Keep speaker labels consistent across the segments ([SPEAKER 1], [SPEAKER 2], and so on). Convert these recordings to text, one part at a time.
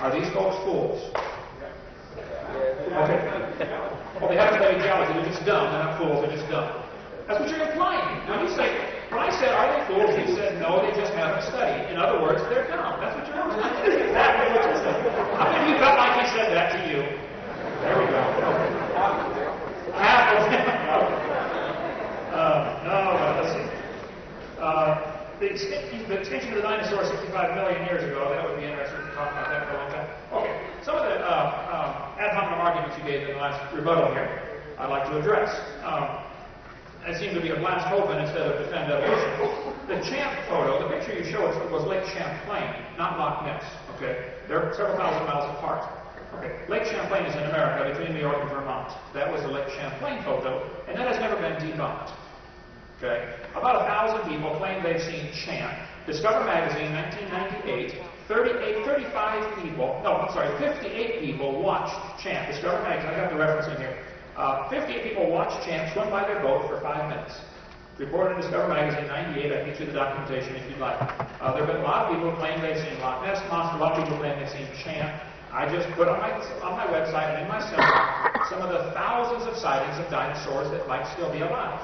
[SPEAKER 1] Are these folks fools? Okay. Well, they haven't studied geology. They're just dumb. They're not fools. They're just dumb. That's what you're implying. When you say, when I said, are they fools? You said, no, they just haven't studied. In other words, they're dumb. That's what you're implying. That's exactly what you said. How many of you felt like he said that to you? There we go. Half of them. uh, no, but let's see. Uh, the, the extinction of the dinosaurs 65 million years ago, that would be interesting to talk about that for a long time. Okay, some of the uh, um, ad hominem arguments you gave in the last rebuttal here, I'd like to address. Um, it seemed to be a blast open instead of defend evolution. The Champ photo, the picture you showed was Lake Champlain, not Loch Ness. Okay, they're several thousand miles apart. Okay, Lake Champlain is in America between New York and Vermont. That was the Lake Champlain photo, and that has never been debunked. Okay, about a thousand people claim they've seen Champ. Discover Magazine, 1998, 38, 35 people, no, I'm sorry, 58 people watched Champ. Discover Magazine, I got the reference in here. Uh, 58 people watched Champ swim by their boat for five minutes. Reported in Discover Magazine 98. I can get you the documentation if you'd like. Uh, there have been a lot of people claiming claim they've seen Loch Ness Monster. A lot of people claim they've seen Champ. I just put on my on my website and in my seminar some of the thousands of sightings of dinosaurs that might still be alive.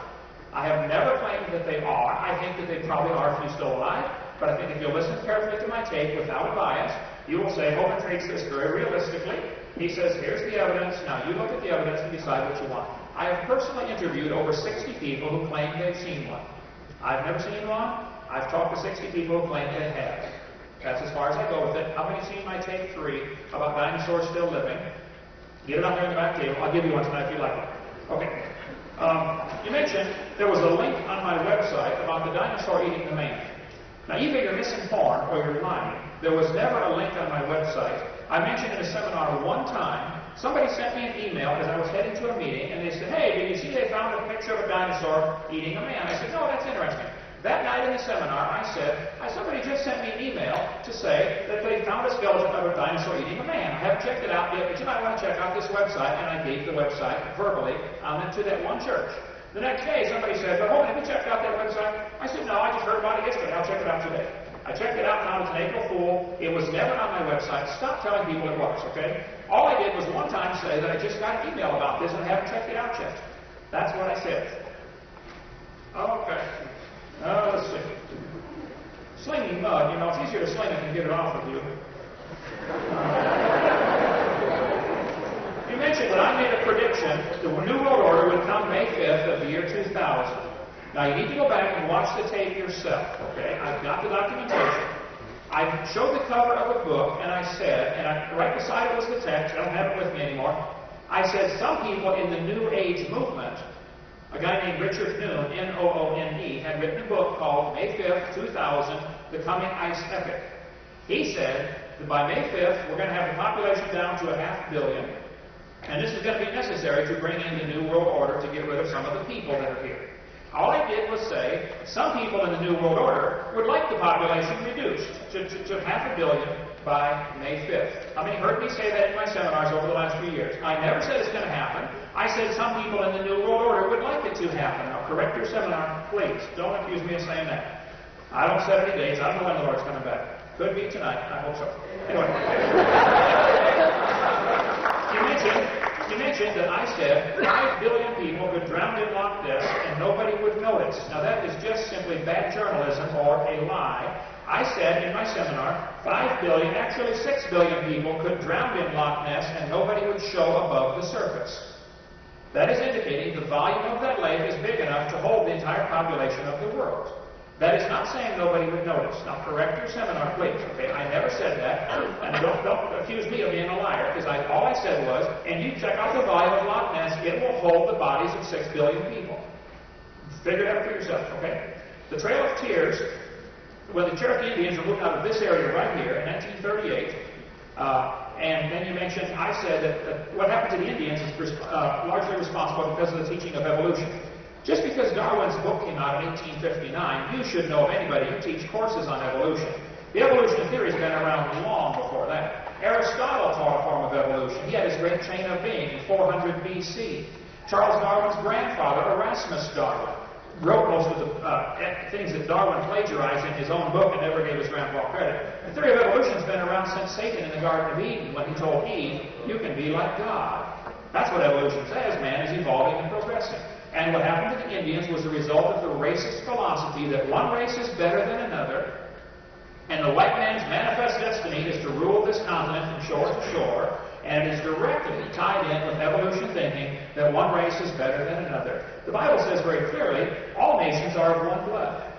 [SPEAKER 1] I have never claimed that they are. I think that they probably are if you're still alive. But I think if you listen carefully to my tape without a bias, you will say Hovind treats this very realistically. He says, here's the evidence. Now you look at the evidence and decide what you want. I have personally interviewed over 60 people who claim they've seen one. I've never seen one. I've talked to 60 people who claim they have. That's as far as I go with it. How many seen my tape three about dinosaurs still living? Get it on there in the back table. I'll give you one tonight if you like it. Okay. Um, you mentioned there was a link on my website about the dinosaur eating the man. Now, either you're misinformed or you're lying. There was never a link on my website. I mentioned in a seminar one time, somebody sent me an email as I was heading to a meeting, and they said, hey, did you see they found a picture of a dinosaur eating a man? I said, no, that's interesting. That night in the seminar, I said, somebody just sent me an email to say that they found a skeleton of a dinosaur eating a man. I haven't checked it out yet, but you might want to check out this website, and I gave the website verbally um, to that one church. The next day, somebody said, but hold have you checked out that website? I said, no, I just heard about it yesterday. I'll check it out today. I checked it out, found it's an April Fool. It was never on my website. Stop telling people it was, okay? All I did was one time say that I just got an email about this and I haven't checked it out yet. That's what I said. Okay. Uh, let's see. Slinging mud, you know, it's easier to sling it than get it off of you. you mentioned that I made a prediction the New World Order would come May 5th of the year 2000. Now, you need to go back and watch the tape yourself, okay? I've got the documentation. I showed the cover of a book, and I said, and I, right beside it was the text, I don't have it with me anymore. I said, some people in the New Age movement, a guy named Richard Noone, N-O-O-N-E, had written a book called May 5th, 2000, The Coming Ice Epic. He said that by May 5th, we're going to have the population down to a half billion, and this is going to be necessary to bring in the New World Order to get rid of some of the people that are here. All I did was say some people in the New World Order would like the population reduced to, to, to, half a billion by May 5th. How many heard me say that in my seminars over the last few years? I never said it's going to happen. I said some people in the New World Order would like it to happen. Now, correct your seminar, please. Don't accuse me of saying that. I don't set any dates. I don't know when the Lord's coming back. Could be tonight. I hope so. Anyway. mentioned that I said 5 billion people could drown in Loch Ness and nobody would notice. Now that is just simply bad journalism or a lie. I said in my seminar, 5 billion, actually 6 billion people could drown in Loch Ness and nobody would show above the surface. That is indicating the volume of that lake is big enough to hold the entire population of the world. That is not saying nobody would notice. Now, correct your seminar, please. Okay, I never said that, and don't, don't accuse me of being a liar, because all I said was, and you check out the volume of Loch Ness, it will hold the bodies of six billion people. Figure it out for yourself. Okay. The Trail of Tears. When the Cherokee Indians were moved out of this area right here in 1938, uh, and then you mentioned, I said that, that what happened to the Indians is uh, largely responsible because of the teaching of evolution. Just because Darwin's book came out in 1859, you should know of anybody who teach courses on evolution. The evolution theory has been around long before that. Aristotle taught a form of evolution. He had his great chain of being in 400 BC. Charles Darwin's grandfather, Erasmus Darwin, wrote most of the uh, things that Darwin plagiarized in his own book and never gave his grandpa credit. The theory of evolution has been around since Satan in the Garden of Eden when he told Eve, you can be like God. That's what evolution says. Man is evolving and progressing. And what happened to the Indians was the result of the racist philosophy that one race is better than another, and the white man's manifest destiny is to rule this continent from shore to shore, and it is directly tied in with evolution thinking that one race is better than another. The Bible says very clearly, all nations are of one blood.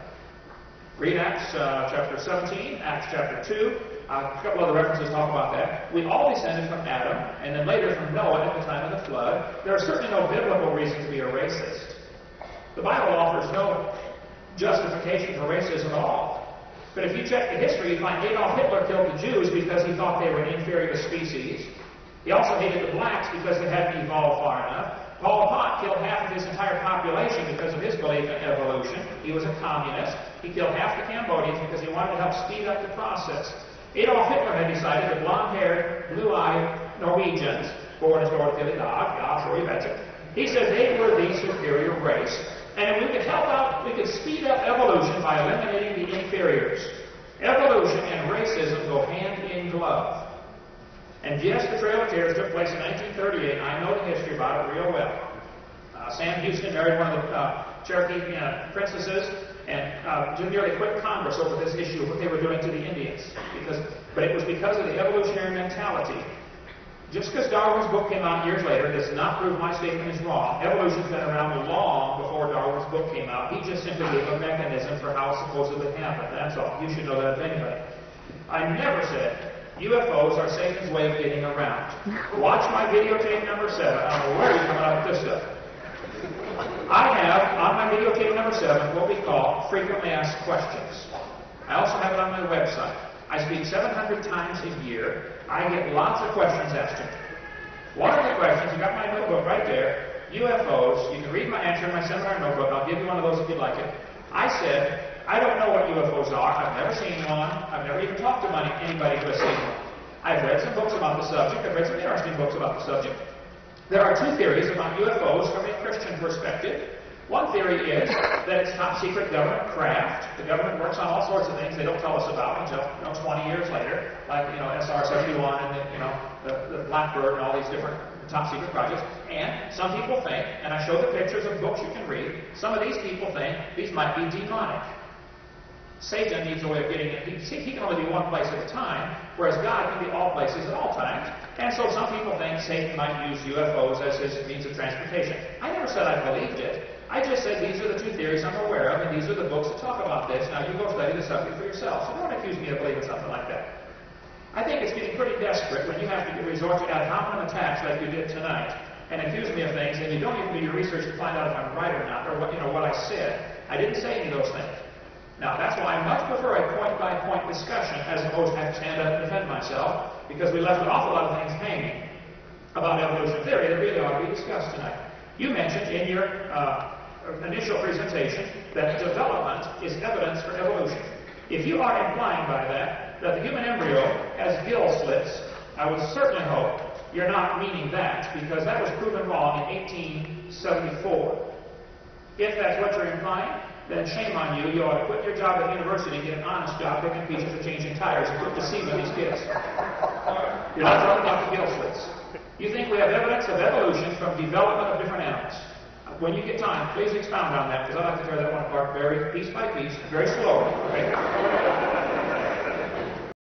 [SPEAKER 1] Read Acts uh, chapter 17, Acts chapter 2. Uh, a couple other references talk about that. We all descended from Adam, and then later from Noah at the time of the flood. There are certainly no biblical reasons to be a racist. The Bible offers no justification for racism at all. But if you check the history, you find Adolf Hitler killed the Jews because he thought they were an inferior species. He also hated the blacks because they hadn't evolved far enough. Pol Pot killed half of his entire population because of his belief in evolution. He was a communist. He killed half the Cambodians because he wanted to help speed up the process. Adolf Hitler had decided that blonde-haired, blue-eyed Norwegians, born as the dog, yeah, sure you betcha, he said they were the superior race. And we could help out, we could speed up evolution by eliminating the inferiors. Evolution and racism go hand in glove. And yes, the Trail of Tears took place in 1938. I know the history about it real well. Uh, Sam Houston married one of the uh, Cherokee uh, princesses and uh, nearly quit Congress over this issue of what they were doing to the Indians. Because, but it was because of the evolutionary mentality. Just because Darwin's book came out years later does not prove my statement is wrong. Evolution's been around long before Darwin's book came out. He just simply gave a mechanism for how it supposedly happened. That's all. You should know that if anybody. I never said UFOs are Satan's way of getting around. Watch my videotape number seven. I don't you're coming up with this stuff. I have on my videotape number seven what we call frequently asked questions. I also have it on my website. I speak 700 times a year. I get lots of questions asked to me. One of the questions, you got my notebook right there, UFOs. You can read my answer in my seminar notebook. I'll give you one of those if you'd like it. I said, I don't know what UFOs are. I've never seen one. I've never even talked to anybody who has seen one. I've read some books about the subject. I've read some interesting books about the subject. There are two theories about UFOs from a Christian perspective. One theory is that it's top secret government craft. The government works on all sorts of things they don't tell us about until you know 20 years later, like you know SR-71 and the, you know the, the Blackbird and all these different top secret projects. And some people think, and I show the pictures of books you can read. Some of these people think these might be demonic. Satan needs a way of getting it. He, he, can only be one place at a time, whereas God can be all places at all times. And so some people think Satan might use UFOs as his means of transportation. I never said I believed it. I just said these are the two theories I'm aware of, and these are the books that talk about this. Now you go study the subject for yourself. So don't accuse me of believing something like that. I think it's getting pretty desperate when you have to resort to ad hominem attacks like you did tonight and accuse me of things, and you don't even do your research to find out if I'm right or not, or what you know what I said. I didn't say any of those things. Now, that's why I much prefer a point-by-point discussion as opposed to have to stand up and defend myself, because we left an awful lot of things hanging about evolution theory that really ought to be discussed tonight. You mentioned in your uh, initial presentation that development is evidence for evolution. If you are implying by that that the human embryo has gill slits, I would certainly hope you're not meaning that, because that was proven wrong in 1874. If that's what you're implying, then shame on you. You ought to quit your job at the university and get an honest job picking peaches or changing tires and quit deceiving these kids. You're not talking about the gill slits. You think we have evidence of evolution from development of different animals. When you get time, please expound on that, because I'd like to tear that one apart very piece by piece, very slowly.